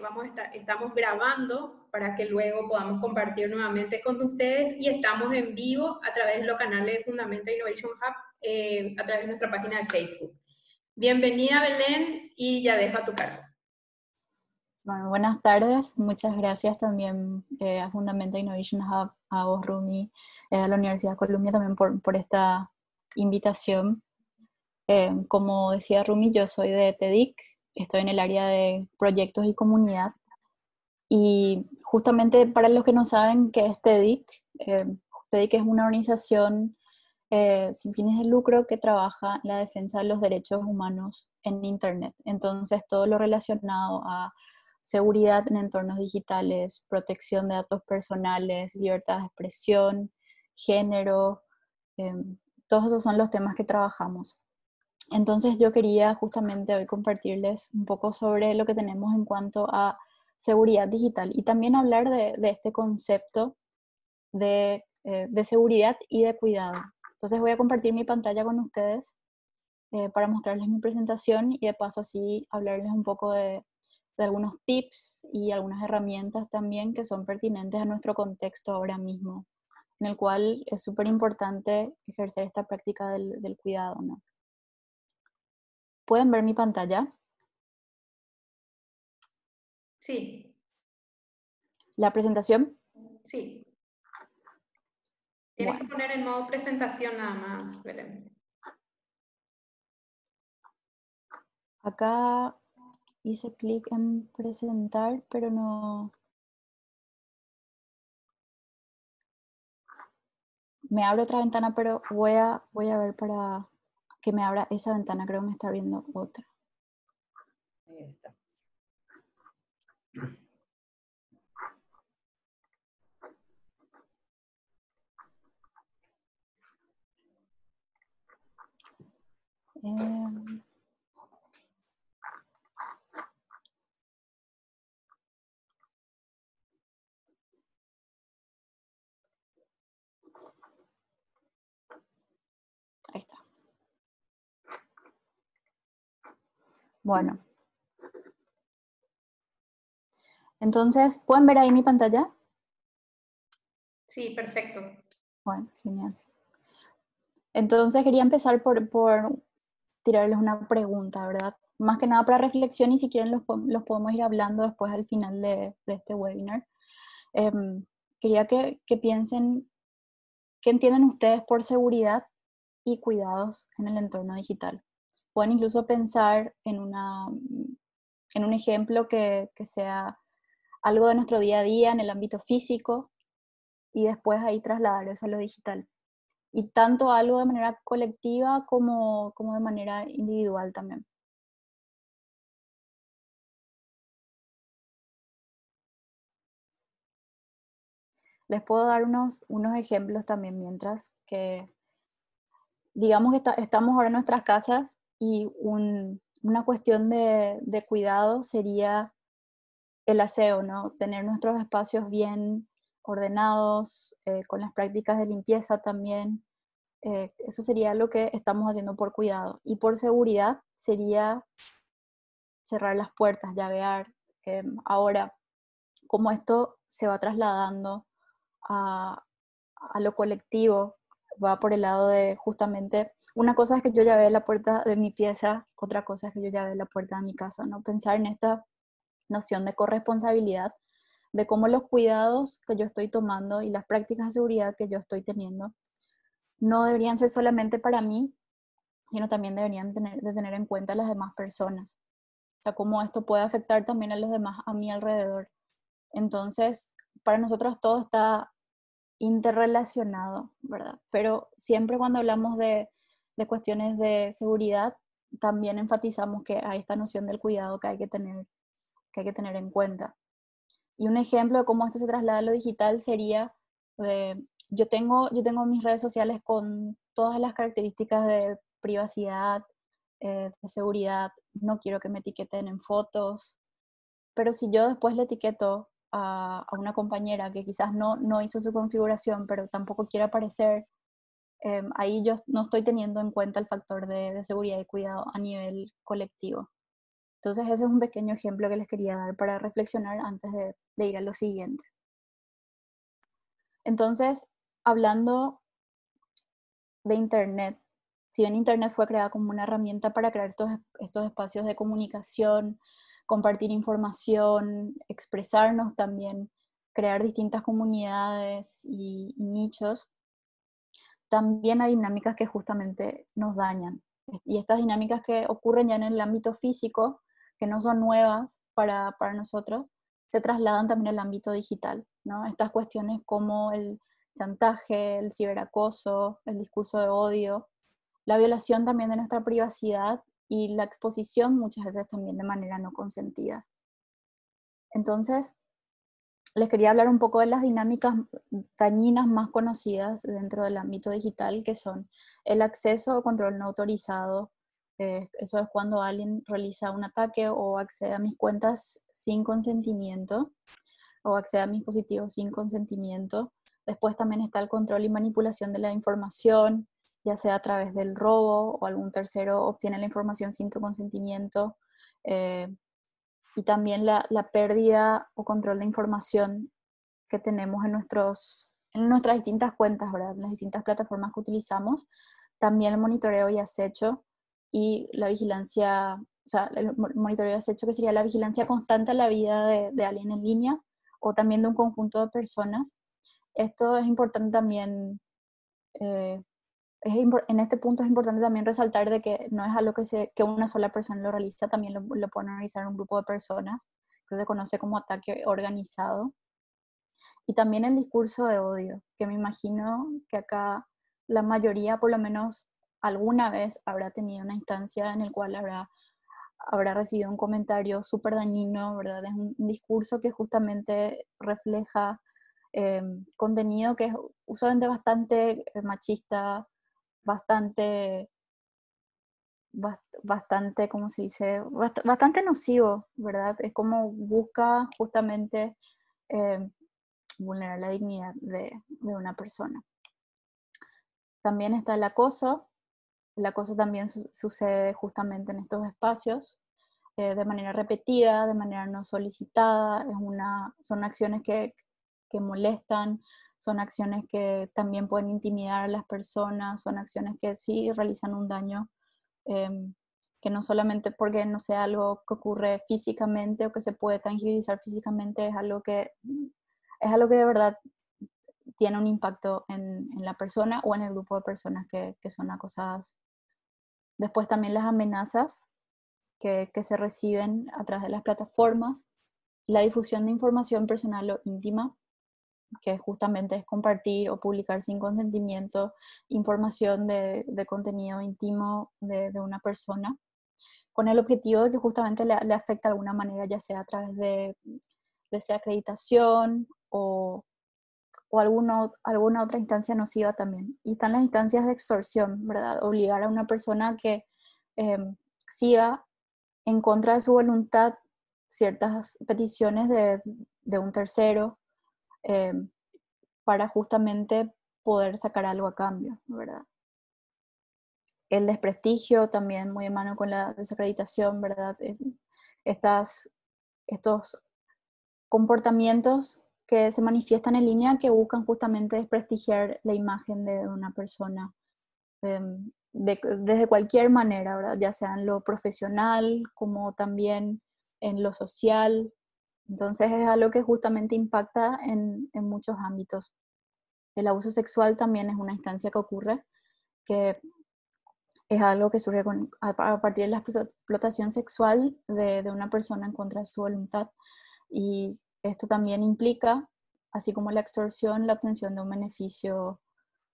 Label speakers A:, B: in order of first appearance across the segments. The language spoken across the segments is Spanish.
A: vamos a estar, estamos grabando para que luego podamos compartir nuevamente con ustedes y estamos en vivo a través de los canales de Fundamenta Innovation Hub, eh, a través de nuestra página de Facebook. Bienvenida Belén y ya dejo a tu cargo.
B: Bueno, buenas tardes. Muchas gracias también eh, a Fundamenta Innovation Hub, a vos, Rumi, eh, a la Universidad de Columbia también por, por esta invitación. como decía Rumi, yo soy de TEDIC, estoy en el área de proyectos y comunidad. Y justamente para los que no saben qué es TEDIC, eh, TEDIC es una organización eh, sin fines de lucro que trabaja en la defensa de los derechos humanos en Internet. Entonces, todo lo relacionado a seguridad en entornos digitales, protección de datos personales, libertad de expresión, género, eh, todos esos son los temas que trabajamos. Entonces yo quería justamente hoy compartirles un poco sobre lo que tenemos en cuanto a seguridad digital y también hablar de, este concepto eh, de, seguridad y de cuidado. Entonces voy a compartir mi pantalla con ustedes eh, para mostrarles mi presentación y de paso así hablarles un poco de, de algunos tips y algunas herramientas también que son pertinentes a nuestro contexto ahora mismo, en el cual es súper importante ejercer esta práctica del, del cuidado. ¿no? ¿Pueden ver mi pantalla?
A: Sí.
B: ¿La presentación?
A: Sí. Tienes que poner en modo presentación nada más,
B: Acá hice clic en presentar, pero no... Me abre otra ventana, pero voy a, voy a ver para que me abra esa ventana, creo que me está abriendo otra. Ahí está. Eh, ahí está. Bueno. Entonces, ¿pueden ver ahí mi pantalla?
A: Sí, perfecto.
B: Bueno, genial. Entonces quería empezar por, por tirarles una pregunta, ¿verdad? Más que nada para reflexión y si quieren los, podemos ir hablando después al final de, este webinar. Em, quería que, que piensen qué entienden ustedes por seguridad y cuidados en el entorno digital pueden incluso pensar en, una, en un ejemplo que, sea algo de nuestro día a día en el ámbito físico y después ahí trasladar eso a lo digital. Y tanto algo de manera colectiva como, como de manera individual también. Les puedo dar unos, unos ejemplos también mientras que digamos que estamos ahora en nuestras casas y una cuestión de, cuidado sería el aseo, ¿no? Tener nuestros espacios bien ordenados, eh, con las prácticas de limpieza también. Eh, eso sería lo que estamos haciendo por cuidado. Y por seguridad sería cerrar las puertas, llavear. Em, ahora, como esto se va trasladando a, a lo colectivo, va por el lado de justamente, una cosa es que yo llave la puerta de mi pieza, otra cosa es que yo llave la puerta de mi casa, ¿no? Pensar en esta noción de corresponsabilidad, de cómo los cuidados que yo estoy tomando y las prácticas de seguridad que yo estoy teniendo no deberían ser solamente para mí, sino también deberían tener, de tener en cuenta a las demás personas. O sea, cómo esto puede afectar también a los demás a mi alrededor. Entonces, para nosotros todo está interrelacionado, ¿verdad? Pero siempre cuando hablamos de, cuestiones de seguridad, también enfatizamos que hay esta noción del cuidado que hay que tener, que hay que tener en cuenta. Y un ejemplo de cómo esto se traslada a lo digital sería, yo, tengo, yo tengo mis redes sociales con todas las características de privacidad, eh, de seguridad, no quiero que me etiqueten en fotos, pero si yo después le etiqueto a, una compañera que quizás no, no hizo su configuración, pero tampoco quiere aparecer, em, ahí yo no estoy teniendo en cuenta el factor de, seguridad y cuidado a nivel colectivo. Entonces ese es un pequeño ejemplo que les quería dar para reflexionar antes de, de ir a lo siguiente. Entonces, hablando de Internet, si bien Internet fue creada como una herramienta para crear estos, estos espacios de comunicación, compartir información, expresarnos también, crear distintas comunidades y, nichos, también hay dinámicas que justamente nos dañan. Y estas dinámicas que ocurren ya en el ámbito físico, que no son nuevas para, para nosotros, se trasladan también al ámbito digital. ¿no? Estas cuestiones como el chantaje, el ciberacoso, el discurso de odio, la violación también de nuestra privacidad y la exposición muchas veces también de manera no consentida. Entonces, les quería hablar un poco de las dinámicas dañinas más conocidas dentro del ámbito digital, que son el acceso o control no autorizado. Eh, eso es cuando alguien realiza un ataque o accede a mis cuentas sin consentimiento o accede a mis dispositivos sin consentimiento. Después también está el control y manipulación de la información, ya sea a través del robo o algún tercero obtiene la información sin tu consentimiento. Eh, y también la, la, pérdida o control de información que tenemos en, nuestros, en nuestras distintas cuentas, ¿verdad? En las distintas plataformas que utilizamos. También el monitoreo y acecho y la vigilancia, o sea, el monitoreo y acecho que sería la vigilancia constante a la vida de, de alguien en línea o también de un conjunto de personas. Esto es importante también eh, en este punto es importante también resaltar de que no es algo que, se, que una sola persona lo realiza, también lo, lo pueden realizar un grupo de personas, que se conoce como ataque organizado. Y también el discurso de odio, que me imagino que acá la mayoría, por lo menos alguna vez, habrá tenido una instancia en la cual habrá, habrá recibido un comentario súper dañino, ¿verdad? Es un, discurso que justamente refleja eh, contenido que es usualmente bastante machista, bastante, bastante, ¿cómo se dice? Bastante nocivo, ¿verdad? Es como busca justamente eh, vulnerar la dignidad de, una persona. También está el acoso. El acoso también sucede justamente en estos espacios, eh, de manera repetida, de manera no solicitada. Son acciones que molestan, son acciones que también pueden intimidar a las personas, son acciones que sí realizan un daño, em, que no solamente porque no sea algo que ocurre físicamente o que se puede tangibilizar físicamente, es algo que, es algo que de verdad tiene un impacto en, en la persona o en el grupo de personas que, que, son acosadas. Después también las amenazas que, que se reciben a través de las plataformas, la difusión de información personal o íntima, que justamente es compartir o publicar sin consentimiento información de, contenido íntimo de, una persona, con el objetivo de que justamente le, afecte de alguna manera, ya sea a través de, de esa acreditación o, o alguna, alguna otra instancia nociva también. Y están las instancias de extorsión, ¿verdad? Obligar a una persona que em, siga en contra de su voluntad ciertas peticiones de, de un tercero Em, para justamente poder sacar algo a cambio, ¿verdad? El desprestigio también muy en mano con la desacreditación, ¿verdad? Estas, estos comportamientos que se manifiestan en línea que buscan justamente desprestigiar la imagen de una persona em, desde cualquier manera, ¿verdad? ya sea en lo profesional como también en lo social, entonces es algo que justamente impacta en, muchos ámbitos. El abuso sexual también es una instancia que ocurre, que es algo que surge a, partir de la explotación sexual de, una persona en contra de su voluntad. Y esto también implica, así como la extorsión, la obtención de un beneficio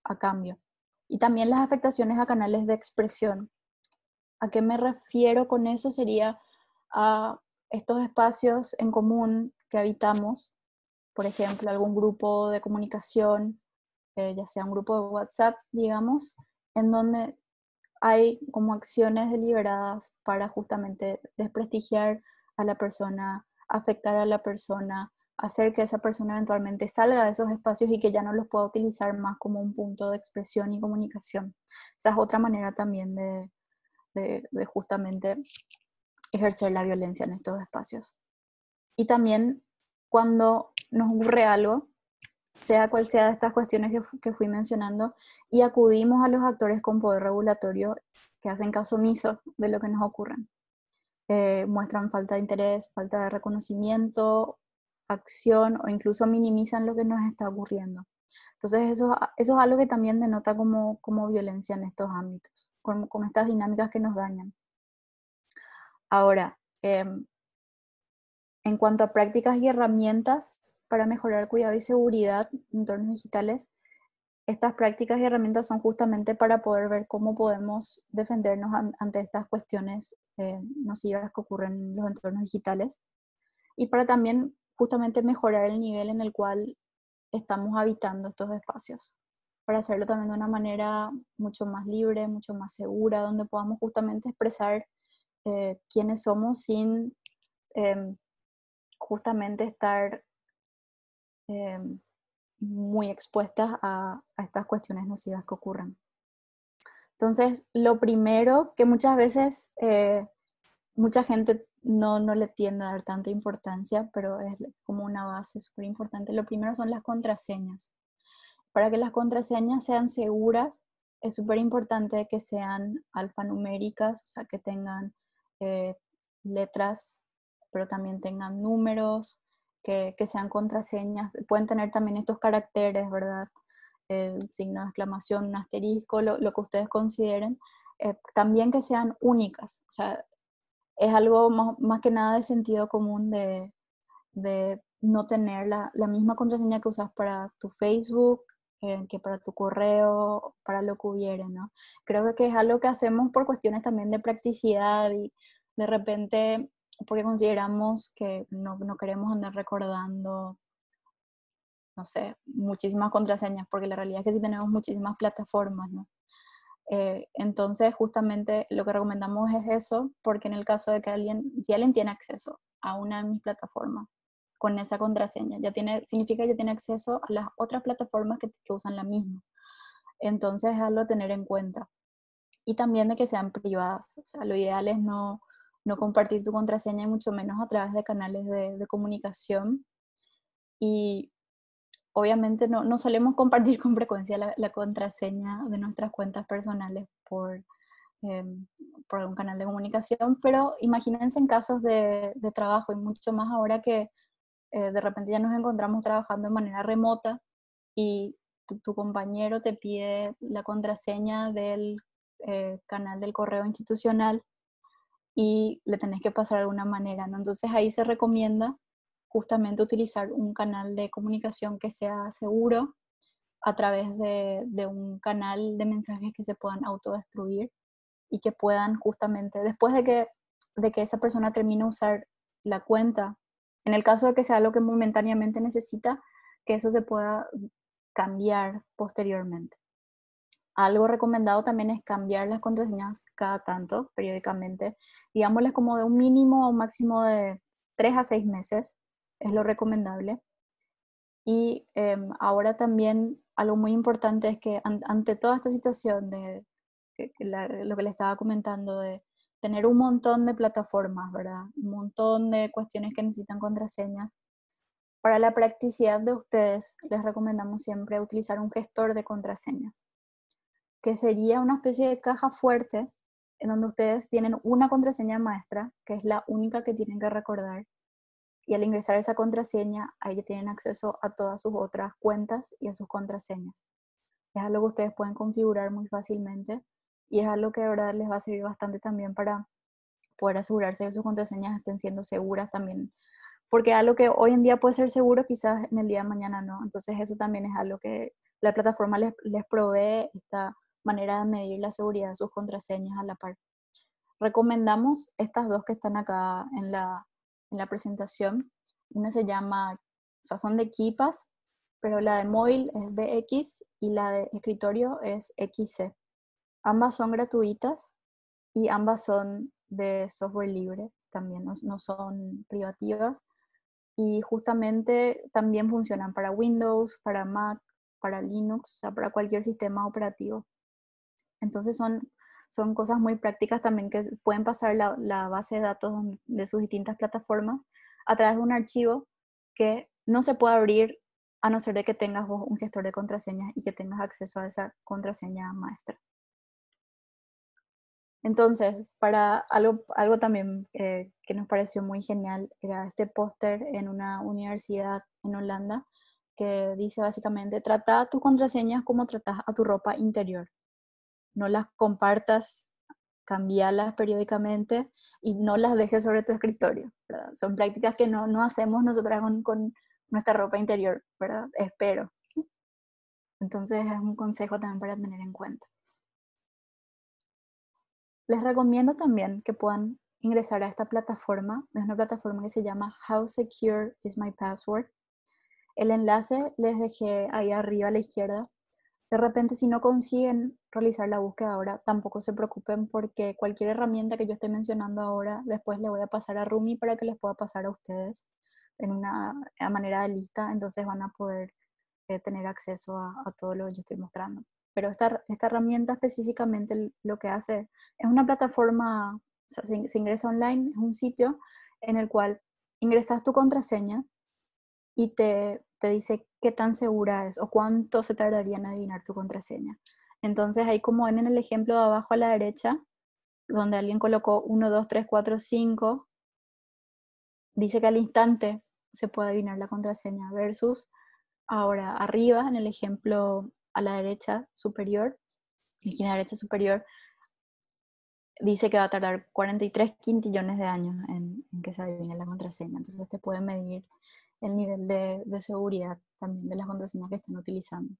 B: a cambio. Y también las afectaciones a canales de expresión. ¿A qué me refiero con eso? Sería a estos espacios en común que habitamos, por ejemplo, algún grupo de comunicación, eh, ya sea un grupo de WhatsApp, digamos, en donde hay como acciones deliberadas para justamente desprestigiar a la persona, afectar a la persona, hacer que esa persona eventualmente salga de esos espacios y que ya no los pueda utilizar más como un punto de expresión y comunicación. Esa es otra manera también de, de justamente ejercer la violencia en estos espacios. Y también cuando nos ocurre algo, sea cual sea de estas cuestiones que, fui mencionando, y acudimos a los actores con poder regulatorio que hacen caso omiso de lo que nos ocurre. Eh, muestran falta de interés, falta de reconocimiento, acción o incluso minimizan lo que nos está ocurriendo. Entonces eso, eso es algo que también denota como, como violencia en estos ámbitos, como, como estas dinámicas que nos dañan. Ahora, em, en cuanto a prácticas y herramientas para mejorar cuidado y seguridad en entornos digitales, estas prácticas y herramientas son justamente para poder ver cómo podemos defendernos ante estas cuestiones eh, nocivas que ocurren en los entornos digitales y para también justamente mejorar el nivel en el cual estamos habitando estos espacios, para hacerlo también de una manera mucho más libre, mucho más segura, donde podamos justamente expresar eh, quiénes somos sin em, justamente estar em, muy expuestas a, estas cuestiones nocivas que ocurren. Entonces, lo primero que muchas veces eh, mucha gente no, no le tiende a dar tanta importancia, pero es como una base súper importante. Lo primero son las contraseñas. Para que las contraseñas sean seguras, es súper importante que sean alfanuméricas, o sea, que tengan eh, letras pero también tengan números, que, sean contraseñas. Pueden tener también estos caracteres, ¿verdad? El signo de exclamación, un asterisco, lo, que ustedes consideren. Eh, también que sean únicas. O sea, es algo más, que nada de sentido común de, no tener la, misma contraseña que usas para tu Facebook, eh, que para tu correo, para lo que hubiera, ¿no? Creo que es algo que hacemos por cuestiones también de practicidad y de repente porque consideramos que no, no, queremos andar recordando, no sé, muchísimas contraseñas, porque la realidad es que sí tenemos muchísimas plataformas, ¿no? Eh, entonces, justamente lo que recomendamos es eso, porque en el caso de que alguien, si alguien tiene acceso a una de mis plataformas con esa contraseña, ya tiene, significa que ya tiene acceso a las otras plataformas que, que usan la misma. Entonces, es algo tener en cuenta. Y también de que sean privadas. O sea, lo ideal es no, no compartir tu contraseña y mucho menos a través de canales de, comunicación. Y obviamente no, no, solemos compartir con frecuencia la, contraseña de nuestras cuentas personales por, em, por un canal de comunicación, pero imagínense en casos de, trabajo y mucho más ahora que eh, de repente ya nos encontramos trabajando de manera remota y tu, compañero te pide la contraseña del eh, canal del correo institucional y le tenés que pasar de alguna manera, ¿no? Entonces ahí se recomienda justamente utilizar un canal de comunicación que sea seguro a través de, de un canal de mensajes que se puedan autodestruir y que puedan justamente, después de que, de que esa persona termine de usar la cuenta, en el caso de que sea lo que momentáneamente necesita, que eso se pueda cambiar posteriormente. Algo recomendado también es cambiar las contraseñas cada tanto, periódicamente, digámosles como de un mínimo o máximo de 3 a 6 meses, es lo recomendable. Y em, ahora también algo muy importante es que ante toda esta situación de lo que le estaba comentando, de tener un montón de plataformas, ¿verdad? Un montón de cuestiones que necesitan contraseñas. Para la practicidad de ustedes, les recomendamos siempre utilizar un gestor de contraseñas que sería una especie de caja fuerte en donde ustedes tienen una contraseña maestra, que es la única que tienen que recordar, y al ingresar esa contraseña, ahí tienen acceso a todas sus otras cuentas y a sus contraseñas. Es algo que ustedes pueden configurar muy fácilmente y es algo que de verdad les va a servir bastante también para poder asegurarse que sus contraseñas estén siendo seguras también. Porque algo que hoy en día puede ser seguro, quizás en el día de mañana no. Entonces eso también es algo que la plataforma les, les provee esta manera de medir la seguridad de sus contraseñas a la par. Recomendamos estas dos que están acá en la, en la presentación. Una se llama, o sea, son de Kipas, pero la de móvil es DX y la de escritorio es XC. Ambas son gratuitas y ambas son de software libre también, no, no son privativas. Y justamente también funcionan para Windows, para Mac, para Linux, o sea, para cualquier sistema operativo. Entonces son, son cosas muy prácticas también que pueden pasar la, base de datos de sus distintas plataformas a través de un archivo que no se puede abrir a no ser de que tengas un gestor de contraseñas y que tengas acceso a esa contraseña maestra. Entonces, para algo, algo también eh, que nos pareció muy genial era este póster en una universidad en Holanda que dice básicamente, trata tus contraseñas como tratas a tu ropa interior. No las compartas, cambialas periódicamente y no las dejes sobre tu escritorio. Son prácticas que no, no hacemos nosotras con, nuestra ropa interior, ¿verdad? Espero. Entonces es un consejo también para tener en cuenta. Les recomiendo también que puedan ingresar a esta plataforma. Es una plataforma que se llama How Secure is My Password. El enlace les dejé ahí arriba a la izquierda. De repente, si no consiguen realizar la búsqueda ahora, tampoco se preocupen porque cualquier herramienta que yo esté mencionando ahora, después le voy a pasar a Rumi para que les pueda pasar a ustedes en una manera de lista, entonces van a poder eh, tener acceso a, todo lo que yo estoy mostrando pero esta, esta herramienta específicamente lo que hace es una plataforma, se, ingresa online, es un sitio en el cual ingresas tu contraseña y te, te dice qué tan segura es o cuánto se tardaría en adivinar tu contraseña. Entonces, ahí como ven en el ejemplo de abajo a la derecha, donde alguien colocó 1, 2, 3, 4, 5, dice que al instante se puede adivinar la contraseña versus ahora arriba en el ejemplo a la derecha superior, la esquina derecha superior, dice que va a tardar 43 quintillones de años en, que se adivine la contraseña. Entonces te puede medir el nivel de, seguridad también de las contraseñas que están utilizando.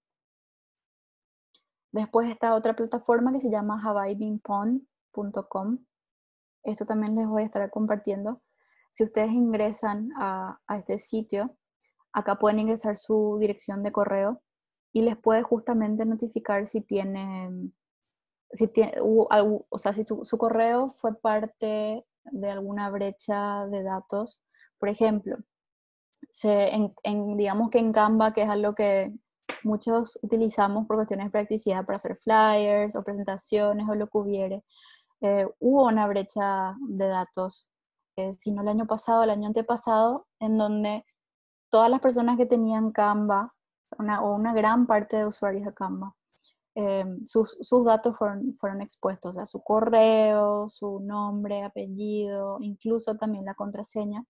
B: Después está otra plataforma que se llama hawaiibingpong.com. Esto también les voy a estar compartiendo. Si ustedes ingresan a, este sitio, acá pueden ingresar su dirección de correo y les puede justamente notificar si tiene, si tiene, o sea, si su correo fue parte de alguna brecha de datos. Por ejemplo, se, en, digamos que en Canva, que es algo que muchos utilizamos por cuestiones de practicidad para hacer flyers o presentaciones o lo que hubiere, eh, hubo una brecha de datos, eh, si no el año pasado, el año antepasado, en donde todas las personas que tenían Canva una, o una gran parte de usuarios de Canva, eh, sus, sus, datos fueron, fueron expuestos, a su correo, su nombre, apellido, incluso también la contraseña.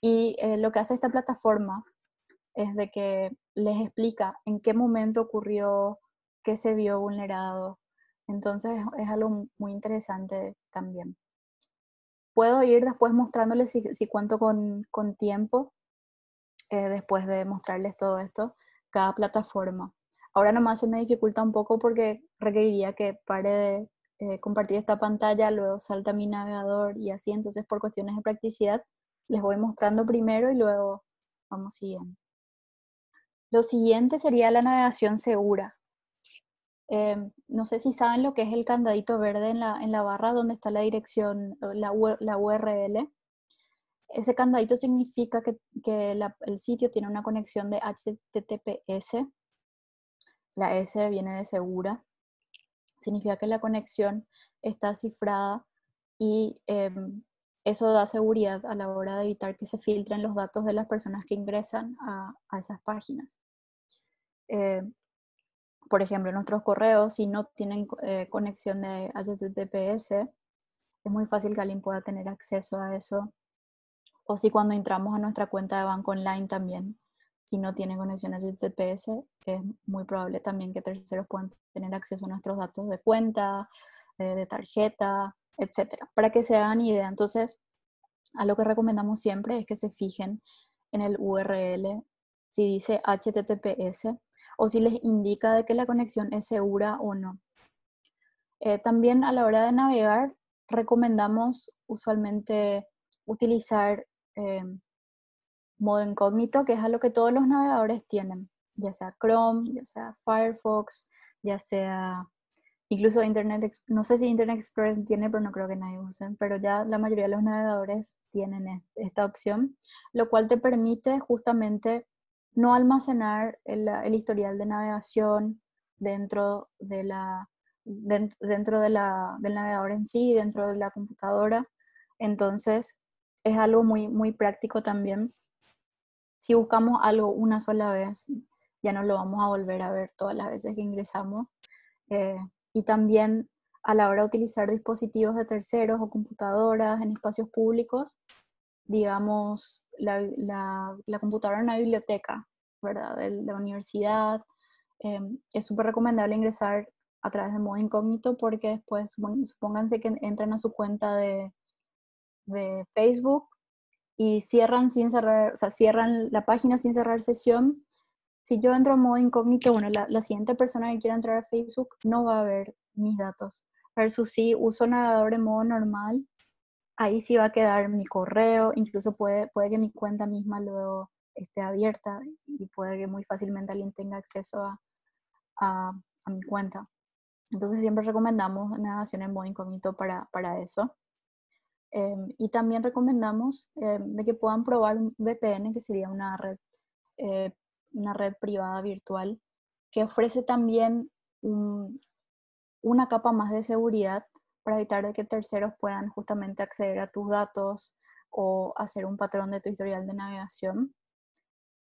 B: Y eh, lo que hace esta plataforma es de que les explica en qué momento ocurrió, qué se vio vulnerado. Entonces es algo muy interesante también. Puedo ir después mostrándoles si, cuento con, con tiempo, eh, después de mostrarles todo esto cada plataforma. Ahora nomás se me dificulta un poco porque requeriría que pare de eh, compartir esta pantalla, luego salta mi navegador y así, entonces por cuestiones de practicidad les voy mostrando primero y luego vamos siguiendo. Lo siguiente sería la navegación segura. Em, no sé si saben lo que es el candadito verde en la, en la barra donde está la dirección, la, la URL ese candadito significa que, el sitio tiene una conexión de HTTPS. La S viene de segura. Significa que la conexión está cifrada y em, eso da seguridad a la hora de evitar que se filtren los datos de las personas que ingresan a, esas páginas. Eh, por ejemplo, nuestros correos, si no tienen eh, conexión de HTTPS, es muy fácil que alguien pueda tener acceso a eso o si cuando entramos a nuestra cuenta de banco online también, si no tiene conexión a HTTPS, es muy probable también que terceros puedan tener acceso a nuestros datos de cuenta, de, tarjeta, etcétera, para que se hagan idea. Entonces, a lo que recomendamos siempre es que se fijen en el URL si dice HTTPS o si les indica de que la conexión es segura o no. Eh, también a la hora de navegar recomendamos usualmente utilizar eh, modo incógnito, que es algo que todos los navegadores tienen, ya sea Chrome, ya sea Firefox, ya sea incluso Internet, no sé si Internet Explorer tiene, pero no creo que nadie use, pero ya la mayoría de los navegadores tienen esta opción, lo cual te permite justamente no almacenar el, historial de navegación dentro de la, dentro de la, del navegador en sí, dentro de la computadora. Entonces, es algo muy, muy práctico también. Si buscamos algo una sola vez, ya no lo vamos a volver a ver todas las veces que ingresamos. Eh, y también a la hora de utilizar dispositivos de terceros o computadoras en espacios públicos, digamos, la, la, computadora en una biblioteca, ¿verdad? De la universidad. Em, es súper recomendable ingresar a través de modo incógnito porque después, supónganse que entran a su cuenta de, de Facebook y cierran sin cerrar, o sea, cierran la página sin cerrar sesión. Si yo entro en modo incógnito, bueno, la, la siguiente persona que quiera entrar a Facebook no va a ver mis datos. Versus si uso navegador en modo normal, ahí sí va a quedar mi correo, incluso puede, puede que mi cuenta misma luego esté abierta y puede que muy fácilmente alguien tenga acceso a, a, mi cuenta. Entonces siempre recomendamos navegación en modo incógnito para, para eso. Em, y también recomendamos em, de que puedan probar un VPN, que sería una red, eh, una red privada virtual, que ofrece también una capa más de seguridad para evitar de que terceros puedan justamente acceder a tus datos o hacer un patrón de tu historial de navegación.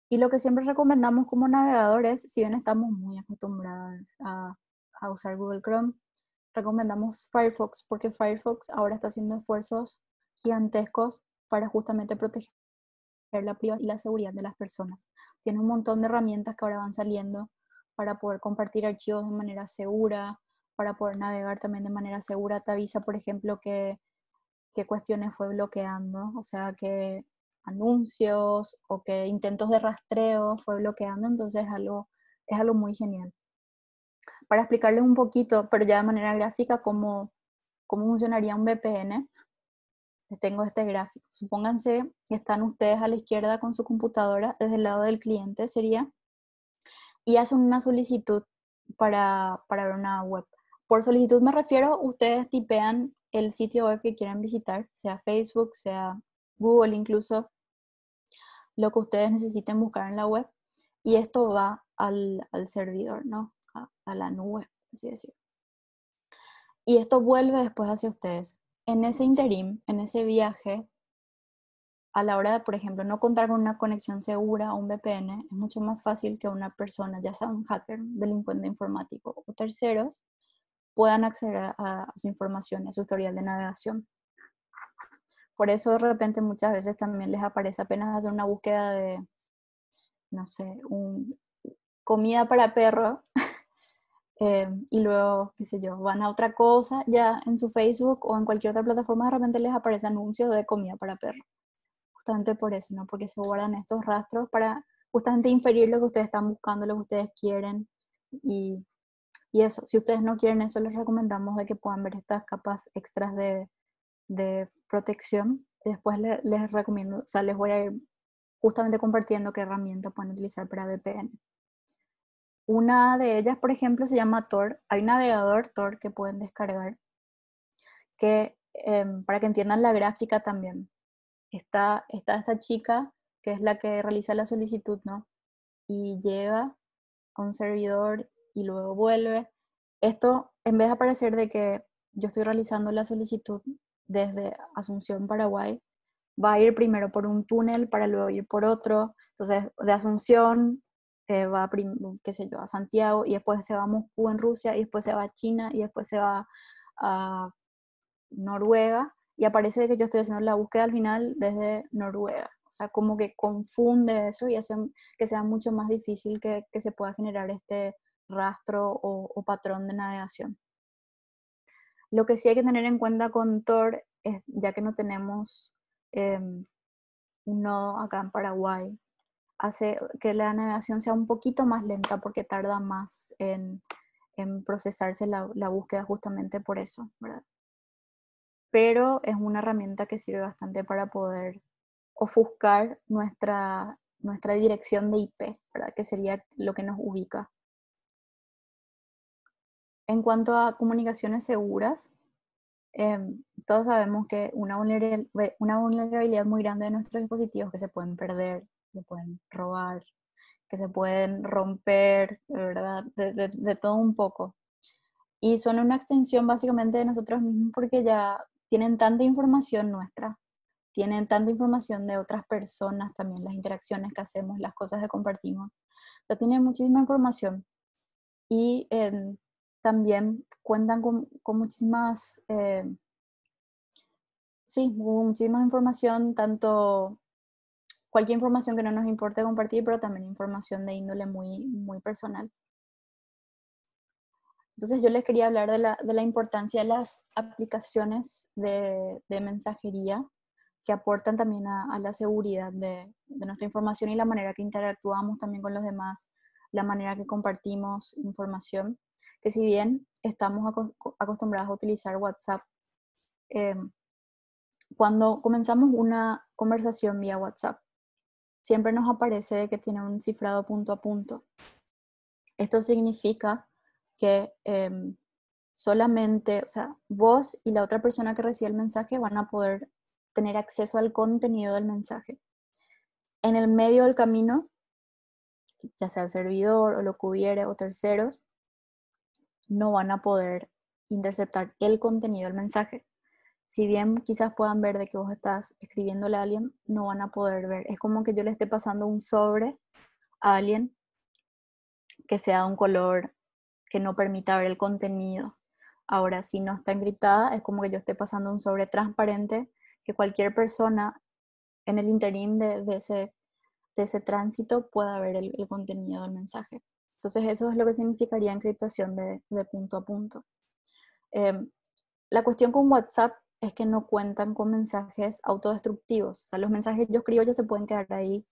B: Y lo que siempre recomendamos como navegadores, si bien estamos muy acostumbrados a, a usar Google Chrome, recomendamos Firefox porque Firefox ahora está haciendo esfuerzos gigantescos para justamente proteger la privacidad y la seguridad de las personas. Tiene un montón de herramientas que ahora van saliendo para poder compartir archivos de manera segura, para poder navegar también de manera segura. Te avisa, por ejemplo, que qué cuestiones fue bloqueando, o sea, que anuncios o que intentos de rastreo fue bloqueando, entonces es algo, es algo muy genial. Para explicarles un poquito, pero ya de manera gráfica, cómo, cómo funcionaría un VPN, les tengo este gráfico. Supónganse que están ustedes a la izquierda con su computadora, desde el lado del cliente sería, y hacen una solicitud para, para ver una web. Por solicitud me refiero, ustedes tipean el sitio web que quieran visitar, sea Facebook, sea Google incluso, lo que ustedes necesiten buscar en la web, y esto va al, al servidor, ¿no? A, la nube, así decirlo. Y esto vuelve después hacia ustedes. En ese interim, en ese viaje, a la hora de, por ejemplo, no contar con una conexión segura o un VPN, es mucho más fácil que una persona, ya sea un hacker, delincuente informático o terceros, puedan acceder a, su información, a su historial de navegación. Por eso de repente muchas veces también les aparece apenas hacer una búsqueda de, no sé, un, comida para perro eh, y luego, qué sé yo, van a otra cosa, ya en su Facebook o en cualquier otra plataforma de repente les aparece anuncios de comida para perro. Justamente por eso, ¿no? Porque se guardan estos rastros para justamente inferir lo que ustedes están buscando, lo que ustedes quieren y y eso, si ustedes no quieren eso, les recomendamos de que puedan ver estas capas extras de, de protección. Después les, recomiendo, o sea, les voy a ir justamente compartiendo qué herramienta pueden utilizar para VPN. Una de ellas, por ejemplo, se llama Tor. Hay un navegador Tor que pueden descargar, que em, para que entiendan la gráfica también. Está, está esta chica, que es la que realiza la solicitud, ¿no? Y llega a un servidor y luego vuelve. Esto, en vez de aparecer de que yo estoy realizando la solicitud desde Asunción, Paraguay, va a ir primero por un túnel para luego ir por otro. Entonces, de Asunción eh, va, qué sé yo, a Santiago y después se va a Moscú en Rusia y después se va a China y después se va a Noruega y aparece que yo estoy haciendo la búsqueda al final desde Noruega. O sea, como que confunde eso y hace que sea mucho más difícil que, que se pueda generar este rastro o, patrón de navegación. Lo que sí hay que tener en cuenta con Tor es, ya que no tenemos em, un nodo acá en Paraguay, hace que la navegación sea un poquito más lenta porque tarda más en, procesarse la, búsqueda justamente por eso, ¿verdad? Pero es una herramienta que sirve bastante para poder ofuscar nuestra, nuestra dirección de IP, ¿verdad? Que sería lo que nos ubica en cuanto a comunicaciones seguras, em, todos sabemos que una vulnerabilidad, muy grande de nuestros dispositivos que se pueden perder, se pueden robar, que se pueden romper, ¿verdad? De, todo un poco. y son una extensión básicamente de nosotros mismos porque ya tienen tanta información nuestra, tienen tanta información de otras personas también, las interacciones que hacemos, las cosas que compartimos. O sea, tienen muchísima información y em, también cuentan con, muchísimas, eh, sí, muchísima información, tanto cualquier información que no nos importe compartir, pero también información de índole muy, muy personal. Entonces yo les quería hablar de la, de la importancia de las aplicaciones de, de, mensajería que aportan también a, a la seguridad de, de, nuestra información y la manera que interactuamos también con los demás, la manera que compartimos información, que si bien estamos acostumbrados a utilizar WhatsApp, eh, cuando comenzamos una conversación vía WhatsApp, siempre nos aparece que tiene un cifrado punto a punto. Esto significa que em, solamente, vos y la otra persona que recibe el mensaje van a poder tener acceso al contenido del mensaje. En el medio del camino, ya sea el servidor o lo que o terceros, no van a poder interceptar el contenido del mensaje. Si bien quizás puedan ver de que vos estás escribiéndole a alguien, no van a poder ver. Es como que yo le esté pasando un sobre a alguien que sea de un color que no permita ver el contenido. Ahora, si no está encriptada, es como que yo esté pasando un sobre transparente que cualquier persona en el interim de, ese, de ese tránsito pueda ver el, contenido del mensaje. Entonces, eso es lo que significaría encriptación de, punto a punto. Em, la cuestión con WhatsApp es que no cuentan con mensajes autodestructivos. O sea, los mensajes yo escribo ya se pueden quedar ahí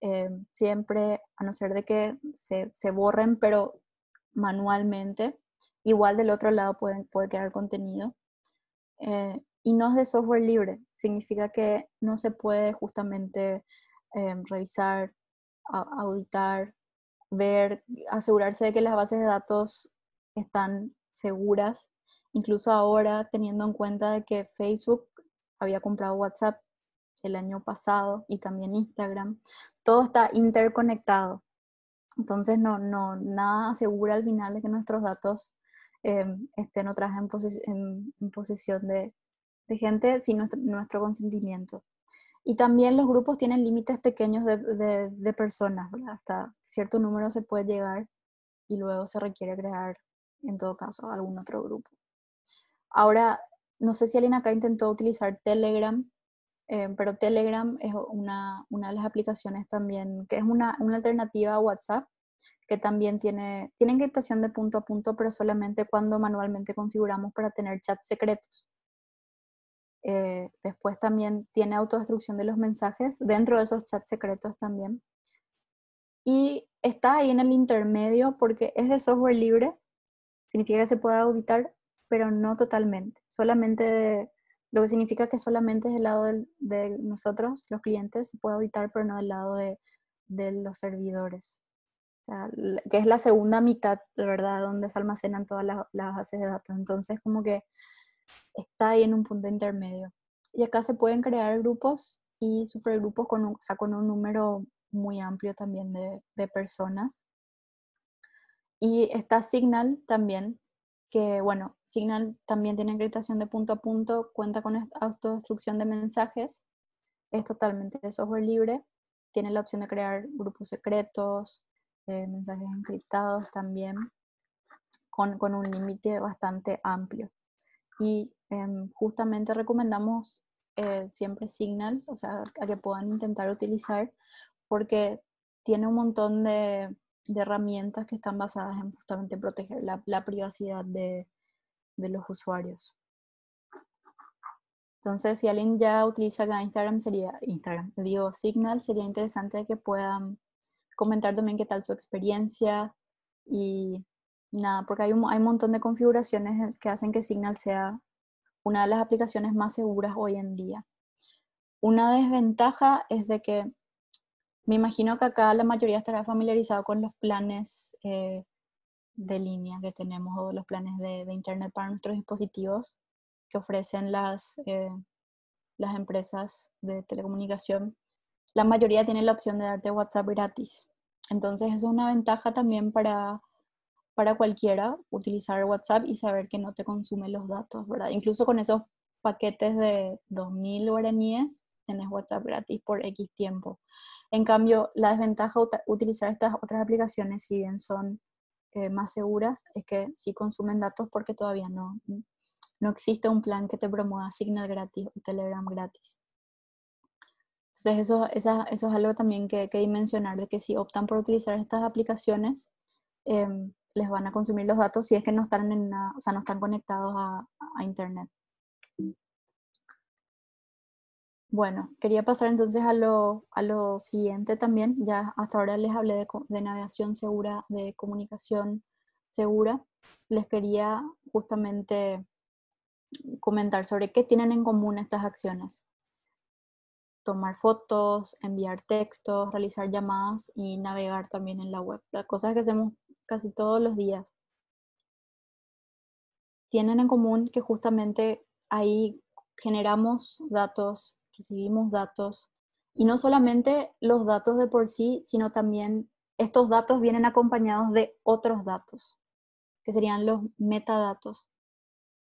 B: em, siempre, a no ser de que se, se borren, pero manualmente. Igual del otro lado puede, puede quedar contenido. Eh, y no es de software libre, significa que no se puede justamente em, revisar, auditar, ver, asegurarse de que las bases de datos están seguras. Incluso ahora, teniendo en cuenta de que Facebook había comprado WhatsApp el año pasado y también Instagram, todo está interconectado. Entonces, no, no, nada asegura al final de que nuestros datos em, estén otra vez en, en, posesión de, gente sin nuestro, consentimiento. Y también los grupos tienen límites pequeños de personas, Hasta cierto número se puede llegar y luego se requiere crear, en todo caso, algún otro grupo. Ahora, no sé si alguien acá intentó utilizar Telegram eh, pero Telegram es una, una, de las aplicaciones también, que es una, una, alternativa a WhatsApp, que también tiene, tiene encriptación de punto a punto, pero solamente cuando manualmente configuramos para tener chats secretos. Eh, después también tiene autodestrucción de los mensajes dentro de esos chats secretos también. Y está ahí en el intermedio porque es de software libre, significa que se puede auditar, pero no totalmente, solamente de lo que significa que solamente es del lado de nosotros, los clientes, se puede auditar, pero no del lado de, los servidores. O sea, que es la segunda mitad, de verdad, donde se almacenan todas las, bases de datos. Entonces, como que está ahí en un punto intermedio. Y acá se pueden crear grupos y supergrupos con un, con un número muy amplio también de, de personas. Y está Signal también, que, bueno, Signal también tiene encriptación de punto a punto, cuenta con autodestrucción de mensajes, es totalmente de software libre, tiene la opción de crear grupos secretos, eh, mensajes encriptados también, con, con un límite bastante amplio. Y em, justamente recomendamos eh, siempre Signal, o sea, a que puedan intentar utilizar, porque tiene un montón de, de herramientas que están basadas en justamente proteger la, la privacidad de, de, los usuarios. Entonces, si alguien ya utiliza Instagram, sería Instagram, digo Signal, sería interesante que puedan comentar también qué tal su experiencia y, nada, porque hay un, hay un montón de configuraciones que hacen que Signal sea una de las aplicaciones más seguras hoy en día. Una desventaja es de que me imagino que acá la mayoría estará familiarizado con los planes eh, de línea que tenemos o los planes de, Internet para nuestros dispositivos que ofrecen las, eh, las empresas de telecomunicación. La mayoría tiene la opción de darte WhatsApp gratis. Entonces, eso es una ventaja también para, para cualquiera utilizar WhatsApp y saber que no te consume los datos, ¿verdad? Incluso con esos paquetes de 2.000 guaraníes, tenés WhatsApp gratis por X tiempo. En cambio, la desventaja de utilizar estas otras aplicaciones, si bien son eh, más seguras, es que sí consumen datos porque todavía no, no existe un plan que te promueva Signal gratis o Telegram gratis. Entonces, eso, eso, es algo también que, que dimensionar, de que si optan por utilizar estas aplicaciones, em, les van a consumir los datos si es que no están, en o sea, no están conectados a, a Internet. Bueno, quería pasar entonces a lo, a lo, siguiente también. Ya hasta ahora les hablé de, de, navegación segura, de comunicación segura. Les quería justamente comentar sobre qué tienen en común estas acciones. Tomar fotos, enviar textos, realizar llamadas y navegar también en la web. Las cosas que hacemos casi todos los días. Tienen en común que justamente ahí generamos datos, recibimos datos, y no solamente los datos de por sí, sino también estos datos vienen acompañados de otros datos, que serían los metadatos.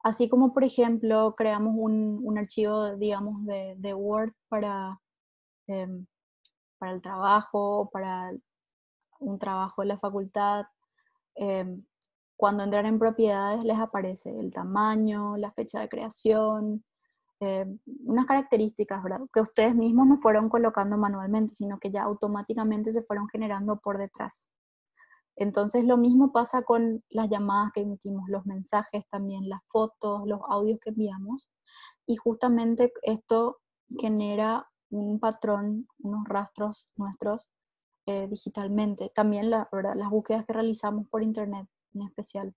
B: Así como, por ejemplo, creamos un, archivo, digamos, de, Word para, em, para el trabajo, para un trabajo de la facultad, Em, cuando entran en propiedades les aparece el tamaño, la fecha de creación, em, unas características ¿verdad? que ustedes mismos no fueron colocando manualmente, sino que ya automáticamente se fueron generando por detrás. Entonces lo mismo pasa con las llamadas que emitimos, los mensajes también, las fotos, los audios que enviamos. Y justamente esto genera un patrón, unos rastros nuestros eh, digitalmente. También las búsquedas que realizamos por Internet en especial.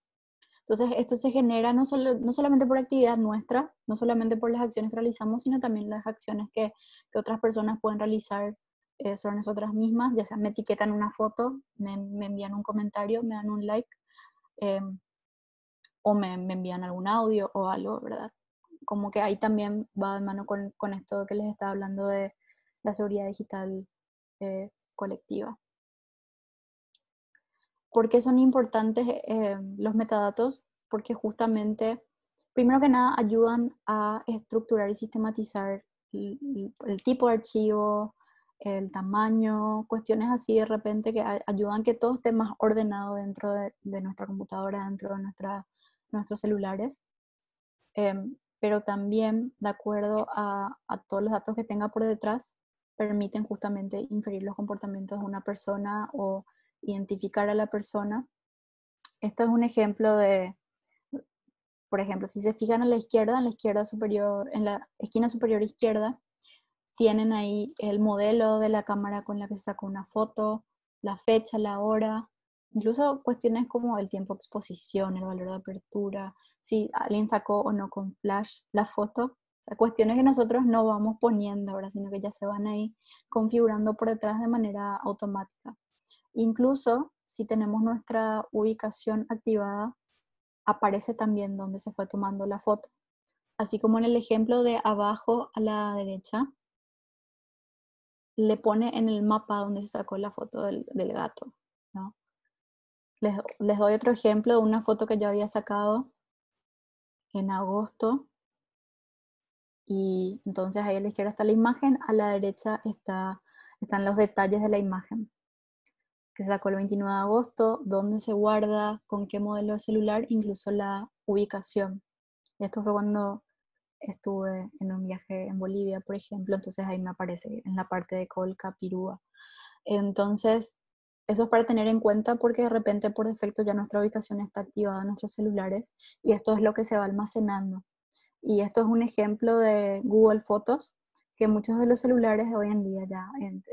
B: Entonces, esto se genera no, solo, no solamente por actividad nuestra, no solamente por las acciones que realizamos, sino también las acciones que, que otras personas pueden realizar eh, sobre nosotras mismas, ya sea me etiquetan una foto, me, envían un comentario, me dan un like, em, o me, me, envían algún audio o algo, ¿verdad? Como que ahí también va de mano con, con esto que les estaba hablando de la seguridad digital eh, colectiva. ¿Por qué son importantes eh, los metadatos? Porque justamente, primero que nada, ayudan a estructurar y sistematizar el, tipo de archivo, el tamaño, cuestiones así de repente que ayudan que todo esté más ordenado dentro de, nuestra computadora, dentro de nuestra, nuestros celulares. Em, pero también, de acuerdo a, a, todos los datos que tenga por detrás, permiten justamente inferir los comportamientos de una persona o identificar a la persona. Esto es un ejemplo de, por ejemplo, si se fijan a la izquierda, en la izquierda superior, en la esquina superior izquierda, tienen ahí el modelo de la cámara con la que se sacó una foto, la fecha, la hora, incluso cuestiones como el tiempo de exposición, el valor de apertura, si alguien sacó o no con flash la foto, cuestiones que nosotros no vamos poniendo ahora, sino que ya se van ahí configurando por detrás de manera automática. Incluso si tenemos nuestra ubicación activada, aparece también donde se fue tomando la foto. Así como en el ejemplo de abajo a la derecha, le pone en el mapa donde se sacó la foto del, gato. Les, les doy otro ejemplo de una foto que yo había sacado en agosto y entonces ahí a la izquierda está la imagen, a la derecha está, están los detalles de la imagen, que se sacó el 29 de agosto, dónde se guarda, con qué modelo de celular, incluso la ubicación. Esto fue cuando estuve en un viaje en Bolivia, por ejemplo, entonces ahí me aparece en la parte de Colca, Pirúa. Entonces, eso es para tener en cuenta porque de repente por defecto ya nuestra ubicación está activada en nuestros celulares y esto es lo que se va almacenando. Y esto es un ejemplo de Google Fotos, que muchos de los celulares hoy en día, ya en,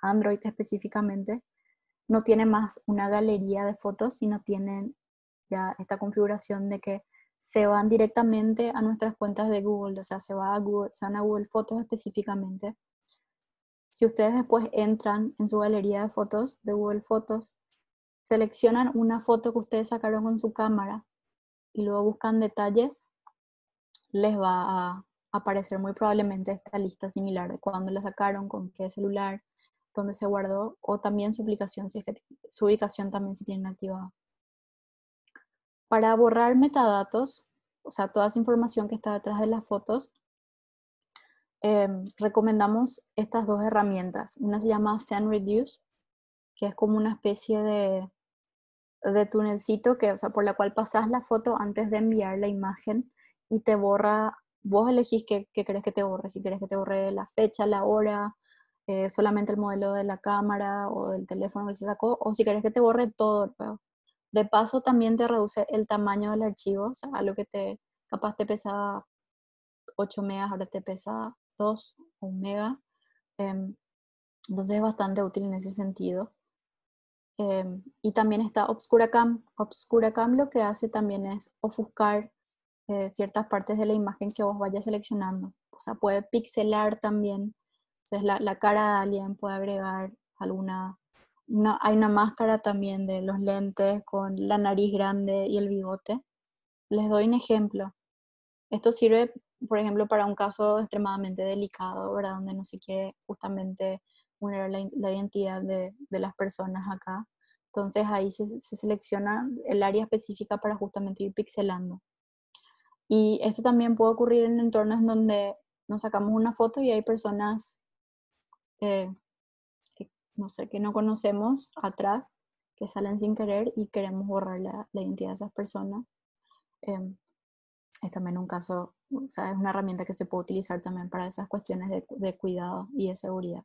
B: Android específicamente, no tienen más una galería de fotos, sino tienen ya esta configuración de que se van directamente a nuestras cuentas de Google, o sea, se, va a Google, se van a Google Fotos específicamente. Si ustedes después entran en su galería de fotos de Google Fotos, seleccionan una foto que ustedes sacaron con su cámara y luego buscan detalles les va a aparecer muy probablemente esta lista similar de cuándo la sacaron, con qué celular, dónde se guardó, o también su aplicación, si es que su ubicación también se tiene activada. para borrar metadatos, o sea, toda esa información que está detrás de las fotos, em, recomendamos estas dos herramientas. Una se llama SendReduce, que es como una especie de, de tunelcito que, o sea, por la cual pasas la foto antes de enviar la imagen y te borra, vos elegís qué, qué querés que te borre, si querés que te borre la fecha, la hora, eh, solamente el modelo de la cámara o del teléfono que se sacó, o si querés que te borre todo De paso, también te reduce el tamaño del archivo, o sea, algo que te, capaz te pesa 8 megas, ahora te pesa 2 o 1 mega. Em, entonces es bastante útil en ese sentido. Em, y también está ObscuraCam. ObscuraCam lo que hace también es ofuscar eh, ciertas partes de la imagen que vos vayas seleccionando. O sea, puede pixelar también. Entonces la, la cara de alguien puede agregar alguna... hay una máscara también de los lentes con la nariz grande y el bigote. Les doy un ejemplo. Esto sirve, por ejemplo, para un caso extremadamente delicado, ¿verdad? Donde no se quiere justamente poner la, identidad de, de, las personas acá. Entonces ahí se, se, selecciona el área específica para justamente ir pixelando. Y esto también puede ocurrir en entornos donde nos sacamos una foto y hay personas, eh, no sé, que no conocemos atrás, que salen sin querer y queremos borrar la, identidad de esas personas. Eh, es también un caso, o sea, es una herramienta que se puede utilizar también para esas cuestiones de, de cuidado y de seguridad.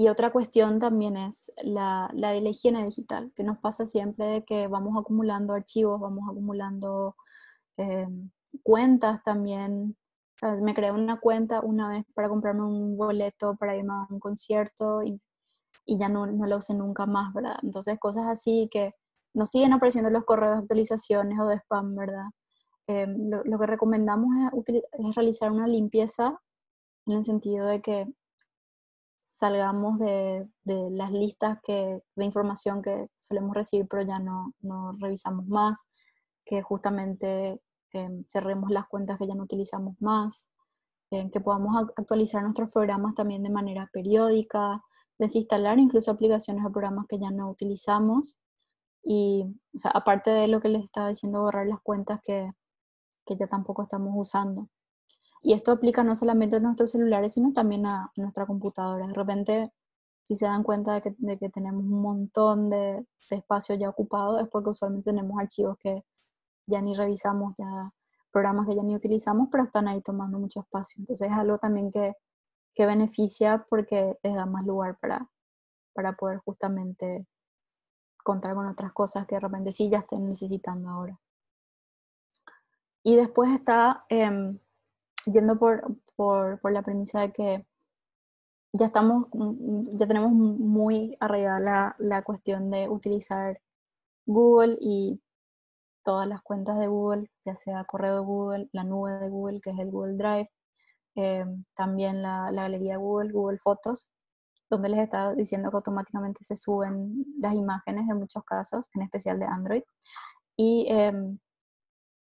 B: Y otra cuestión también es la, la, de la higiene digital, que nos pasa siempre de que vamos acumulando archivos, vamos acumulando eh, cuentas también. Me creé una cuenta una vez para comprarme un boleto para irme a un concierto y, ya no, no la usé nunca más, ¿verdad? Entonces cosas así que nos siguen apareciendo los correos de actualizaciones o de spam, ¿verdad? Eh, lo, que recomendamos es, es realizar una limpieza en el sentido de que salgamos de, de las listas que, de información que solemos recibir, pero ya no, no revisamos más, que justamente eh, cerremos las cuentas que ya no utilizamos más, eh, que podamos actualizar nuestros programas también de manera periódica, desinstalar incluso aplicaciones o programas que ya no utilizamos. Y, o sea, aparte de lo que les estaba diciendo, borrar las cuentas que, que ya tampoco estamos usando. Y esto aplica no solamente a nuestros celulares, sino también a nuestra computadora. De repente, si se dan cuenta de que, de que tenemos un montón de, de, espacio ya ocupado, es porque usualmente tenemos archivos que ya ni revisamos, ya programas que ya ni utilizamos, pero están ahí tomando mucho espacio. Entonces es algo también que, que beneficia porque les da más lugar para, para poder justamente contar con otras cosas que de repente sí ya estén necesitando ahora. Y después está... Eh, yendo por, por, por, la premisa de que ya estamos, mm, ya tenemos muy arraigada la, cuestión de utilizar Google y todas las cuentas de Google, ya sea correo de Google, la nube de Google, que es el Google Drive, eh, también la, la, galería Google, Google Fotos, donde les está diciendo que automáticamente se suben las imágenes en muchos casos, en especial de Android. Y eh,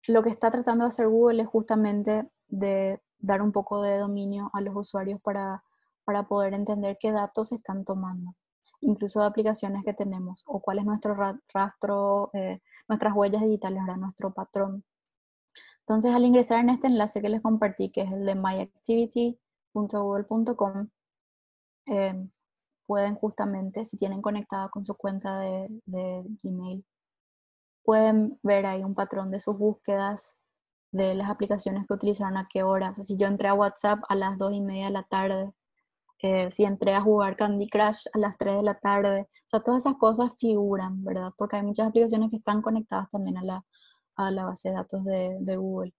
B: lo que está tratando de hacer Google es justamente de dar un poco de dominio a los usuarios para, para poder entender qué datos están tomando, incluso de aplicaciones que tenemos, o cuál es nuestro rastro, eh, nuestras huellas digitales, ¿verdad? nuestro patrón. Entonces, al ingresar en este enlace que les compartí, que es el de myactivity.google.com, eh, pueden justamente, si tienen conectada con su cuenta de, de Gmail, pueden ver ahí un patrón de sus búsquedas, de las aplicaciones que utilizaron a qué hora. O sea, si yo entré a WhatsApp a las 2 y media de la tarde, eh, si entré a jugar Candy Crush a las 3 de la tarde, o sea, todas esas cosas figuran, ¿verdad? Porque hay muchas aplicaciones que están conectadas también a la, a la base de datos de, de Google.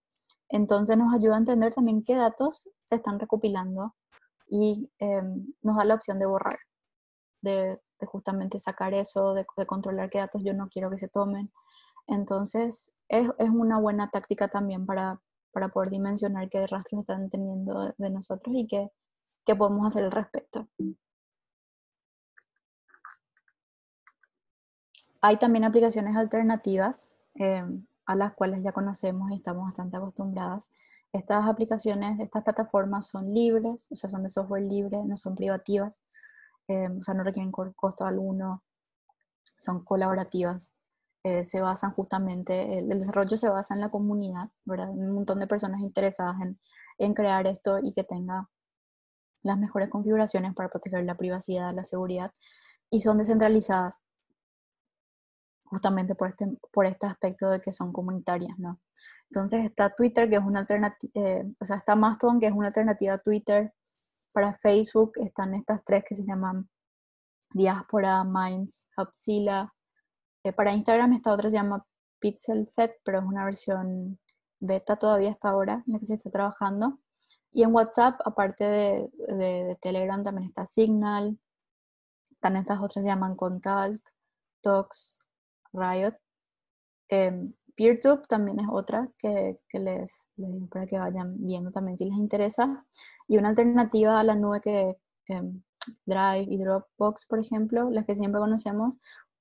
B: Entonces nos ayuda a entender también qué datos se están recopilando y eh, nos da la opción de borrar, de, justamente sacar eso, de, de, controlar qué datos yo no quiero que se tomen. Entonces, es, es una buena táctica también para, para, poder dimensionar qué rastros están teniendo de, nosotros y qué, qué podemos hacer al respecto. Hay también aplicaciones alternativas eh, a las cuales ya conocemos y estamos bastante acostumbradas. Estas aplicaciones, estas plataformas son libres, o sea, son de software libre, no son privativas, eh, o sea, no requieren costo alguno, son colaborativas eh, se basan justamente, el, desarrollo se basa en la comunidad, ¿verdad? Un montón de personas interesadas en, en crear esto y que tenga las mejores configuraciones para proteger la privacidad, la seguridad, y son descentralizadas justamente por este, por este aspecto de que son comunitarias, ¿no? Entonces está Twitter, que es una alternativa, eh, o sea, está Mastodon, que es una alternativa a Twitter. Para Facebook están estas tres que se llaman Diaspora, Minds, Hubzilla. Eh, para Instagram esta otra se llama PixelFed, pero es una versión beta todavía hasta ahora en la que se está trabajando. Y en WhatsApp, aparte de, de, Telegram, también está Signal. Están estas otras se llaman Contalk, Talks, Riot. Em, PeerTube también es otra que, que les, les, para que vayan viendo también si les interesa. Y una alternativa a la nube que em, Drive y Dropbox, por ejemplo, las que siempre conocemos,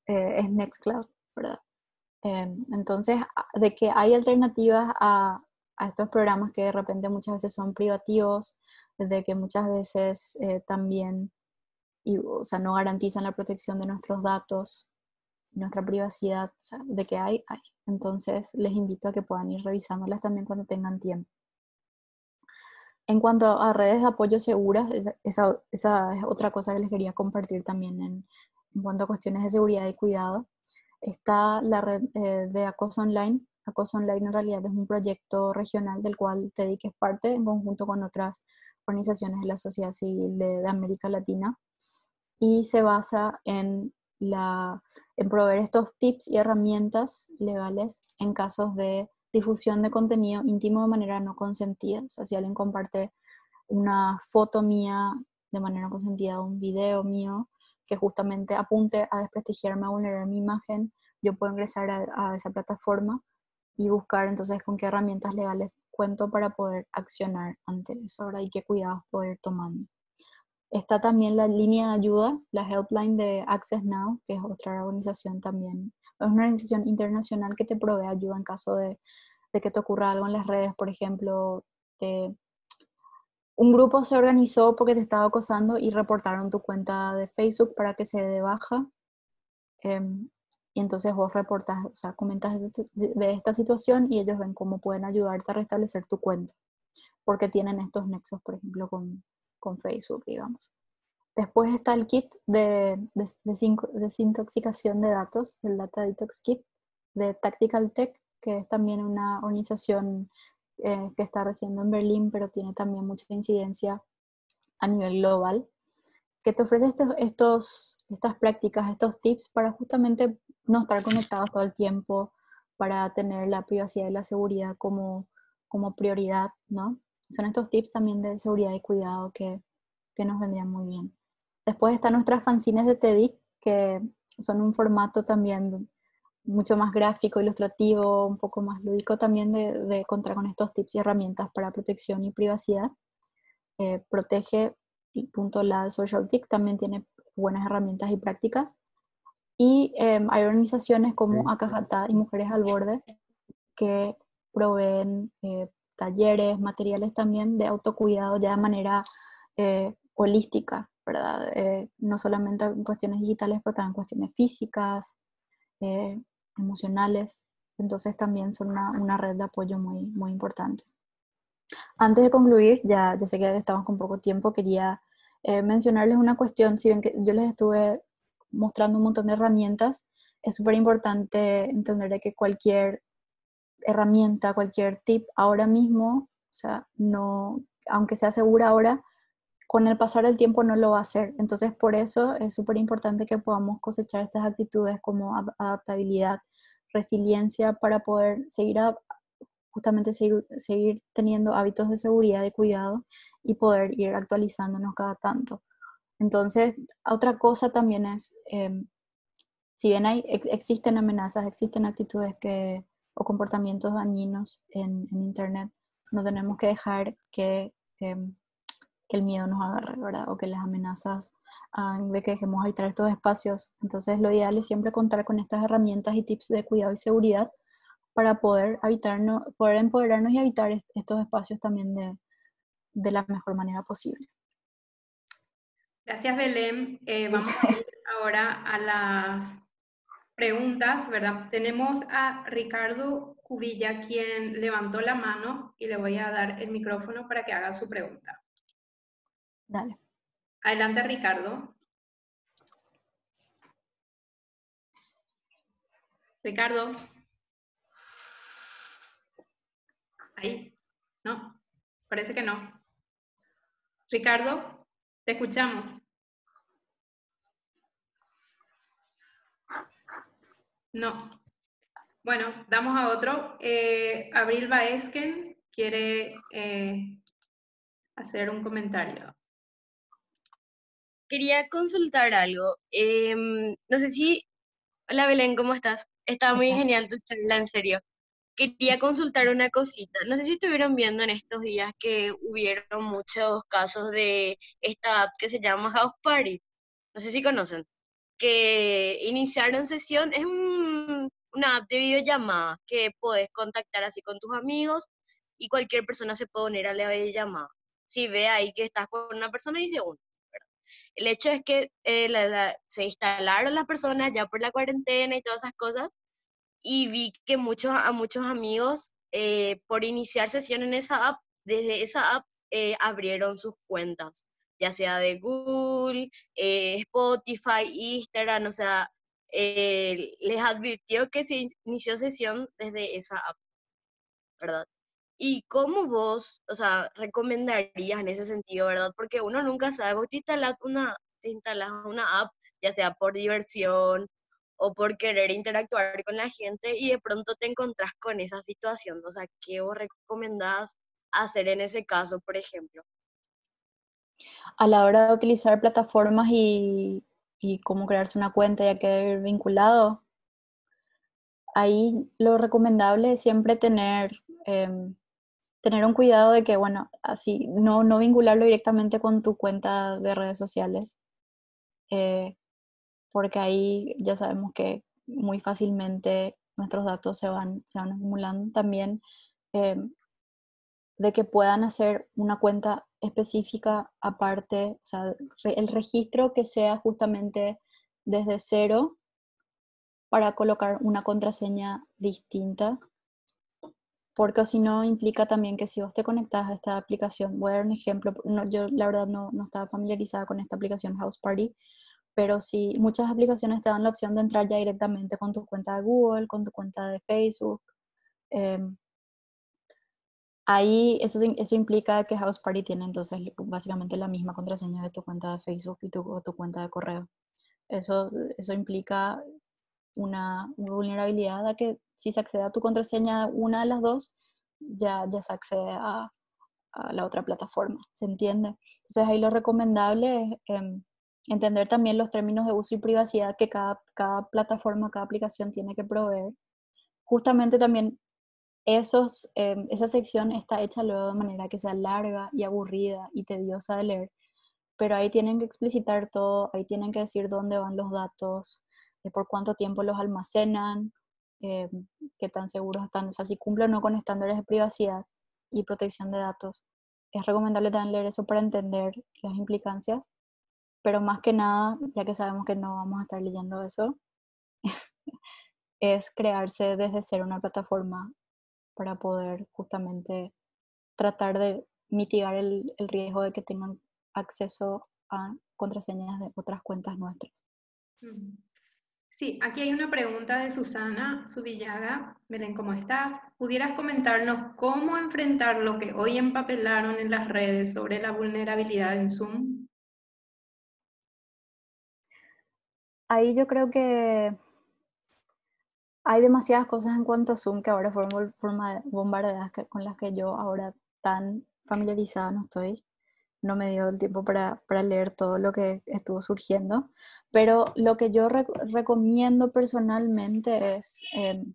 B: eh, es Nextcloud, ¿verdad? Em, entonces, de que hay alternativas a, a, estos programas que de repente muchas veces son privativos, de que muchas veces eh, también y, o sea, no garantizan la protección de nuestros datos, nuestra privacidad, de que hay, hay. Entonces, les invito a que puedan ir revisándolas también cuando tengan tiempo. En cuanto a redes de apoyo seguras, esa, esa es otra cosa que les quería compartir también en, en cuanto a cuestiones de seguridad y cuidado. Está la red eh, de Acoso Online. Acoso Online en realidad es un proyecto regional del cual TEDIC es parte en conjunto con otras organizaciones de la sociedad civil de, de América Latina y se basa en, la, en proveer estos tips y herramientas legales en casos de difusión de contenido íntimo de manera no consentida. O sea, si alguien comparte una foto mía de manera no consentida, un video mío que justamente apunte a desprestigiarme, a vulnerar mi imagen, yo puedo ingresar a, esa plataforma y buscar entonces con qué herramientas legales cuento para poder accionar ante eso, ¿verdad? Y qué cuidados poder tomando. Está también la línea de ayuda, la helpline de Access Now, que es otra organización también es una organización internacional que te provee ayuda en caso de, que te ocurra algo en las redes, por ejemplo, un grupo se organizó porque te estaba acosando y reportaron tu cuenta de Facebook para que se dé baja. Em, y entonces vos reportas, o sea, comentas de, esta situación y ellos ven cómo pueden ayudarte a restablecer tu cuenta, porque tienen estos nexos, por ejemplo, con, con Facebook, digamos. Después está el kit de, desintoxicación de datos, el Data Detox Kit de Tactical Tech, que es también una organización eh, que está recibiendo en Berlín, pero tiene también mucha incidencia a nivel global, que te ofrece estos, estas prácticas, estos tips para justamente no estar conectados todo el tiempo, para tener la privacidad y la seguridad como, como prioridad, ¿no? Son estos tips también de seguridad y cuidado que, que nos vendrían muy bien. Después están nuestras fanzines de TEDx, que son un formato también mucho más gráfico, ilustrativo, un poco más lúdico también de, de contar con estos tips y herramientas para protección y privacidad. Eh, protege punto la Social TIC también tiene buenas herramientas y prácticas. Y em, hay organizaciones como Acajata y Mujeres al Borde que proveen eh, talleres, materiales también de autocuidado ya de manera eh, holística, eh, no solamente en cuestiones digitales, pero también en cuestiones físicas, emocionales. Entonces también son una, red de apoyo muy, muy importante. Antes de concluir, ya, ya sé que estamos con poco tiempo, quería eh, mencionarles una cuestión, si bien que yo les estuve mostrando un montón de herramientas, es súper importante entender que cualquier herramienta, cualquier tip ahora mismo, o sea, no, aunque sea segura ahora, con el pasar del tiempo no lo va a hacer. Entonces, por eso es súper importante que podamos cosechar estas actitudes como adaptabilidad, resiliencia, para poder seguir, justamente seguir, teniendo hábitos de seguridad y cuidado y poder ir actualizándonos cada tanto. Entonces, otra cosa también es, em, si bien hay, existen amenazas, existen actitudes que, o comportamientos dañinos en, Internet, no tenemos que dejar que em, que el miedo nos agarre, ¿verdad? O que las amenazas de que dejemos habitar estos espacios. Entonces, lo ideal es siempre contar con estas herramientas y tips de cuidado y seguridad para poder, habitarnos, poder empoderarnos y habitar estos espacios también de, de la mejor manera posible.
A: Gracias, Belén. Eh, vamos a ir ahora a las preguntas, ¿verdad? Tenemos a Ricardo Cubilla, quien levantó la mano y le voy a dar el micrófono para que haga su pregunta.
B: Dale.
A: Adelante, Ricardo. Ricardo. Ahí. No, parece que no. Ricardo, te escuchamos. No. Bueno, damos a otro. Eh, Abril Baesken quiere eh, hacer un comentario.
C: Quería consultar algo. Em, no sé si... Hola Belén, ¿cómo estás? Está muy genial tu charla, en serio. Quería consultar una cosita. No sé si estuvieron viendo en estos días que hubieron muchos casos de esta app que se llama House Party. No sé si conocen. Que iniciaron sesión, es una app de videollamada que puedes contactar así con tus amigos y cualquier persona se puede unir a la videollamada. Si ve ahí que estás con una persona, dice uno. El hecho es que eh, se instalaron las personas ya por la cuarentena y todas esas cosas y vi que muchos, a muchos amigos eh, por iniciar sesión en esa app, desde esa app eh, abrieron sus cuentas, ya sea de Google, Spotify, Instagram, o sea, les advirtió que se inició sesión desde esa app, ¿verdad? ¿Y cómo vos, o sea, recomendarías en ese sentido, verdad? Porque uno nunca sabe, vos te instalas una, una app, ya sea por diversión o por querer interactuar con la gente y de pronto te encontrás con esa situación. O sea, ¿qué vos recomendás hacer en ese caso, por ejemplo?
B: A la hora de utilizar plataformas y, cómo crearse una cuenta ya que vinculado, ahí lo recomendable es siempre tener em, tener un cuidado de que, bueno, así, no, no vincularlo directamente con tu cuenta de redes sociales, eh, porque ahí ya sabemos que muy fácilmente nuestros datos se van, se van acumulando. También eh, de que puedan hacer una cuenta específica aparte, o sea, el registro que sea justamente desde cero para colocar una contraseña distinta porque si no implica también que si vos te conectas a esta aplicación, voy a dar un ejemplo, no, yo la verdad no, no, estaba familiarizada con esta aplicación House Party, pero sí, muchas aplicaciones te dan la opción de entrar ya directamente con tu cuenta de Google, con tu cuenta de Facebook. Em, ahí eso, eso implica que House Party tiene entonces básicamente la misma contraseña de tu cuenta de Facebook y tu, tu cuenta de correo. Eso, eso implica una vulnerabilidad a que si se accede a tu contraseña una de las dos, ya, ya se accede a, la otra plataforma, ¿se entiende? Entonces ahí lo recomendable es em, entender también los términos de uso y privacidad que cada, cada plataforma, cada aplicación tiene que proveer. Justamente también esos, em, esa sección está hecha luego de manera que sea larga y aburrida y tediosa de leer, pero ahí tienen que explicitar todo, ahí tienen que decir dónde van los datos, por cuánto tiempo los almacenan, eh, qué tan seguros están, o sea, si cumplen o no con estándares de privacidad y protección de datos. Es recomendable también leer eso para entender las implicancias, pero más que nada, ya que sabemos que no vamos a estar leyendo eso, es crearse desde cero una plataforma para poder justamente tratar de mitigar el, el riesgo de que tengan acceso a contraseñas de otras cuentas nuestras.
A: Sí, aquí hay una pregunta de Susana Subillaga. Belén, ¿cómo estás? ¿Pudieras comentarnos cómo enfrentar lo que hoy empapelaron en las redes sobre la vulnerabilidad en Zoom?
B: Ahí yo creo que hay demasiadas cosas en cuanto a Zoom que ahora fueron bombardeadas con las que yo ahora tan familiarizada no estoy no me dio el tiempo para, leer todo lo que estuvo surgiendo, pero lo que yo recomiendo personalmente es, em,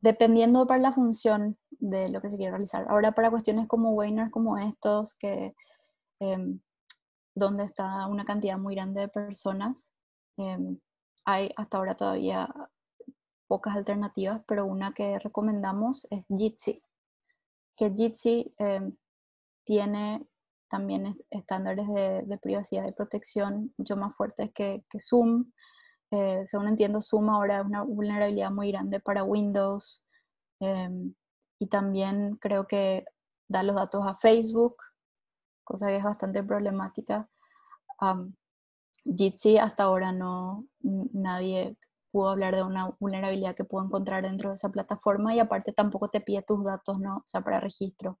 B: dependiendo para la función de lo que se quiere realizar. Ahora para cuestiones como webinars como estos, que em, donde está una cantidad muy grande de personas, em, hay hasta ahora todavía pocas alternativas, pero una que recomendamos es Jitsi, que Jitsi tiene también estándares de, privacidad y protección mucho más fuertes que, Zoom. eh, según entiendo, Zoom ahora es una vulnerabilidad muy grande para Windows em, y también creo que da los datos a Facebook, cosa que es bastante problemática. Jitsi hasta ahora no, nadie pudo hablar de una vulnerabilidad que puedo encontrar dentro de esa plataforma y aparte tampoco te pide tus datos, ¿no? O sea, para registro.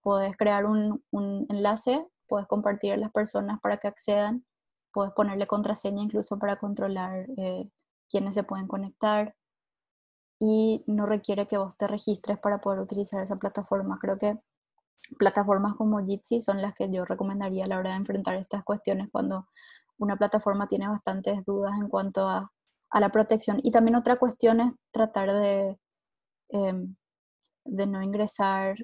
B: Puedes crear un, un enlace, puedes compartir a las personas para que accedan, puedes ponerle contraseña incluso para controlar eh, quiénes se pueden conectar y no requiere que vos te registres para poder utilizar esa plataforma. Creo que plataformas como Jitsi son las que yo recomendaría a la hora de enfrentar estas cuestiones cuando una plataforma tiene bastantes dudas en cuanto a, la protección. Y también otra cuestión es tratar de, em, de no ingresar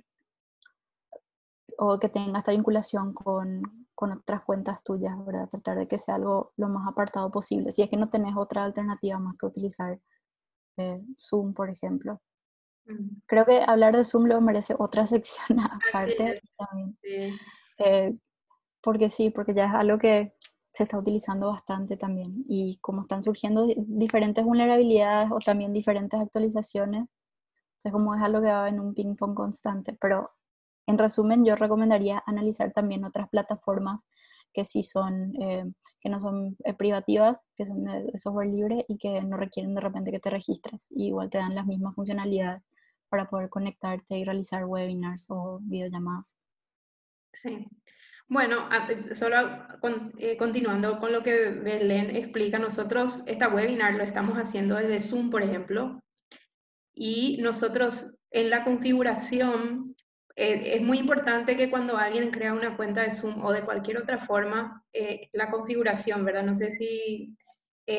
B: o que tenga esta vinculación con, otras cuentas tuyas, ¿verdad? Tratar de que sea algo lo más apartado posible. Si es que no tenés otra alternativa más que utilizar eh, Zoom, por ejemplo. Creo que hablar de Zoom lo merece otra sección aparte. Eh, porque sí, porque ya es algo que se está utilizando bastante también. Y como están surgiendo diferentes vulnerabilidades o también diferentes actualizaciones, entonces como es algo que va en un ping-pong constante. Pero en resumen, yo recomendaría analizar también otras plataformas que sí son, eh, que no son eh, privativas, que son de, software libre y que no requieren de repente que te registres. Y igual te dan las mismas funcionalidades para poder conectarte y realizar webinars o videollamadas.
A: Sí. Bueno, solo eh, continuando con lo que Belén explica, nosotros esta webinar lo estamos haciendo desde Zoom, por ejemplo, y nosotros en la configuración eh, es muy importante que cuando alguien crea una cuenta de Zoom o de cualquier otra forma, eh, la configuración, ¿verdad? No sé si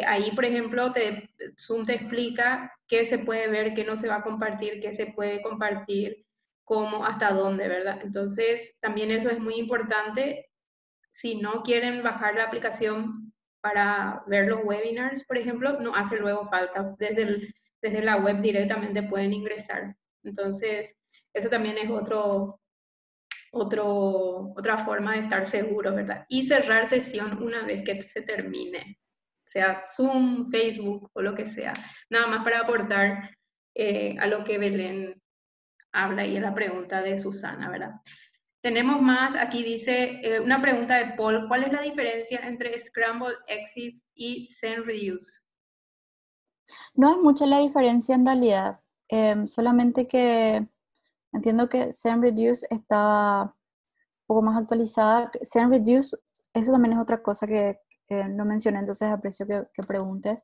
A: ahí, por ejemplo, te, Zoom te explica qué se puede ver, qué no se va a compartir, qué se puede compartir cómo, hasta dónde, ¿verdad? Entonces, también eso es muy importante. Si no quieren bajar la aplicación para ver los webinars, por ejemplo, no hace luego falta. Desde, desde la web directamente pueden ingresar. Entonces, eso también es otro, otro, otra forma de estar seguros, ¿verdad? Y cerrar sesión una vez que se termine, sea Zoom, Facebook o lo que sea. Nada más para aportar eh, a lo que Belén habla y es la pregunta de Susana, ¿verdad? Tenemos más, aquí dice eh, una pregunta de Paul, ¿cuál es la diferencia entre Scramble, Exit y Send Reduce?
B: No hay mucha la diferencia en realidad, em, solamente que entiendo que Send Reduce está un poco más actualizada. Send Reduce, eso también es otra cosa que, no mencioné, entonces aprecio que, que preguntes.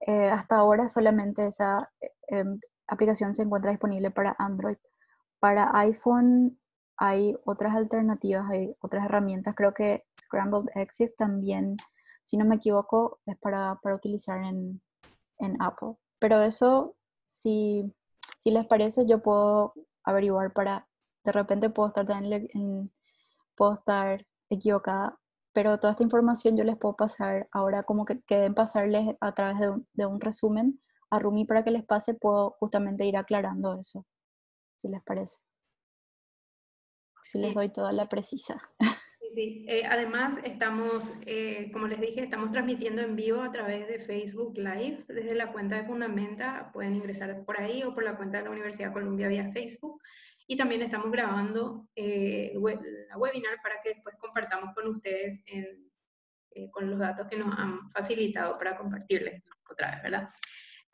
B: Eh, hasta ahora solamente esa em, aplicación se encuentra disponible para Android. Para iPhone hay otras alternativas, hay otras herramientas. Creo que Scrambled Exit también, si no me equivoco, es para, utilizar en, Apple. Pero eso, si, si, les parece, yo puedo averiguar para, de repente puedo estar, en, puedo estar equivocada, pero toda esta información yo les puedo pasar ahora como que queden pasarles a través de de un resumen a Rumi para que les pase, puedo justamente ir aclarando eso, si les parece. Si les doy toda la precisa.
A: Sí, sí. Eh, además, estamos, eh, como les dije, estamos transmitiendo en vivo a través de Facebook Live desde la cuenta de Fundamenta. Pueden ingresar por ahí o por la cuenta de la Universidad de Columbia vía Facebook. Y también estamos grabando eh, la webinar para que después compartamos con ustedes con los datos que nos han facilitado para compartirles otra vez, ¿verdad?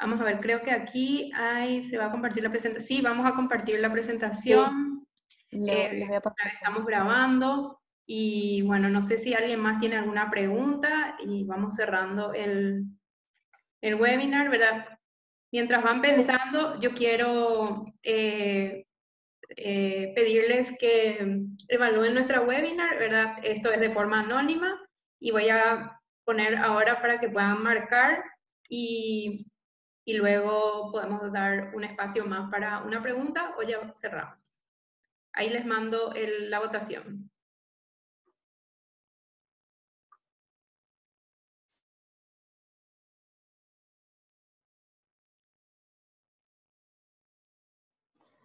A: Vamos a ver, creo que aquí hay, se va a compartir la presentación. Sí, vamos a compartir la presentación. Eh, estamos grabando y bueno, no sé si alguien más tiene alguna pregunta y vamos cerrando el, el webinar, ¿verdad? Mientras van pensando, yo quiero eh, eh, pedirles que evalúen nuestra webinar, ¿verdad? Esto es de forma anónima y voy a poner ahora para que puedan marcar y y luego podemos dar un espacio más para una pregunta o ya cerramos. Ahí les mando la votación.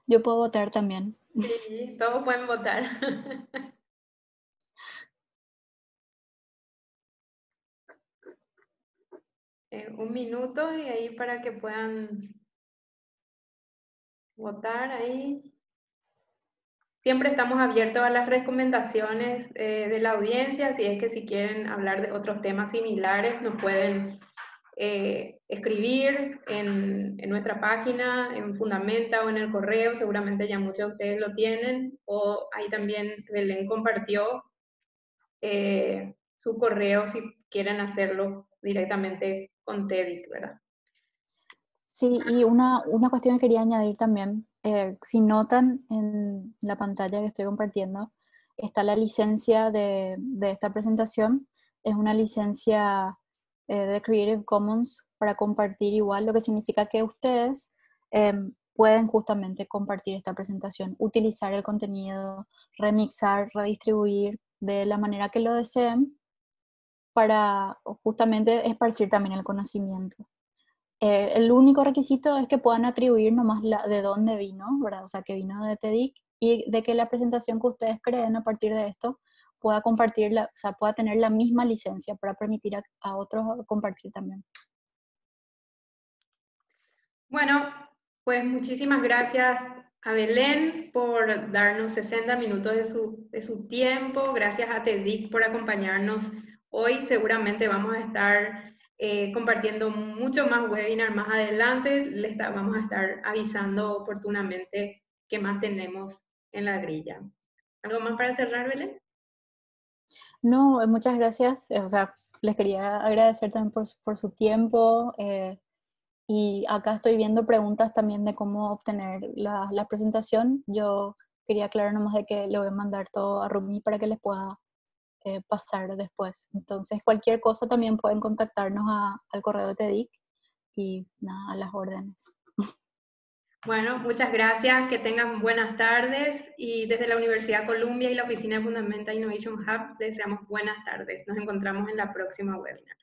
B: Yo puedo votar también.
A: Sí, todos pueden votar. eh, un minuto y ahí para que puedan votar ahí. Siempre estamos abiertos a las recomendaciones eh, de la audiencia, si es que si quieren hablar de otros temas similares nos pueden eh, escribir en, nuestra página, en Fundamenta o en el correo, seguramente ya muchos de ustedes lo tienen, o ahí también Belén compartió su correo si quieren hacerlo directamente con TEDIC, ¿verdad?
B: Sí, y una, una cuestión que quería añadir también, eh, si notan en la pantalla que estoy compartiendo, está la licencia de, de esta presentación, es una licencia eh, de Creative Commons para compartir igual, lo que significa que ustedes em, pueden justamente compartir esta presentación, utilizar el contenido, remixar, redistribuir de la manera que lo deseen para justamente esparcir también el conocimiento. Eh, el único requisito es que puedan atribuir nomás la, de dónde vino, ¿verdad? O sea, que vino de TEDIC y de que la presentación que ustedes creen a partir de esto pueda compartirla, o sea, pueda tener la misma licencia para permitir a, otros compartir también.
A: Bueno, pues muchísimas gracias a Belén por darnos 60 minutos de su, de su tiempo. Gracias a TEDIC por acompañarnos hoy. Seguramente vamos a estar eh, compartiendo mucho más webinar más adelante. Les vamos a estar avisando oportunamente qué más tenemos en la grilla. ¿Algo más para cerrar, Belén?
B: No, eh, muchas gracias. O sea, les quería agradecer también por, su tiempo. Eh, y acá estoy viendo preguntas también de cómo obtener la, la, presentación. Yo quería aclarar nomás de que le voy a mandar todo a Rumi para que les pueda pasar después. Entonces, cualquier cosa también pueden contactarnos a, al correo de TEDIC y nada, a las órdenes.
A: Bueno, muchas gracias, que tengan buenas tardes y desde la Universidad Columbia y la Oficina de Fundamental Innovation Hub deseamos buenas tardes. Nos encontramos en la próxima webinar.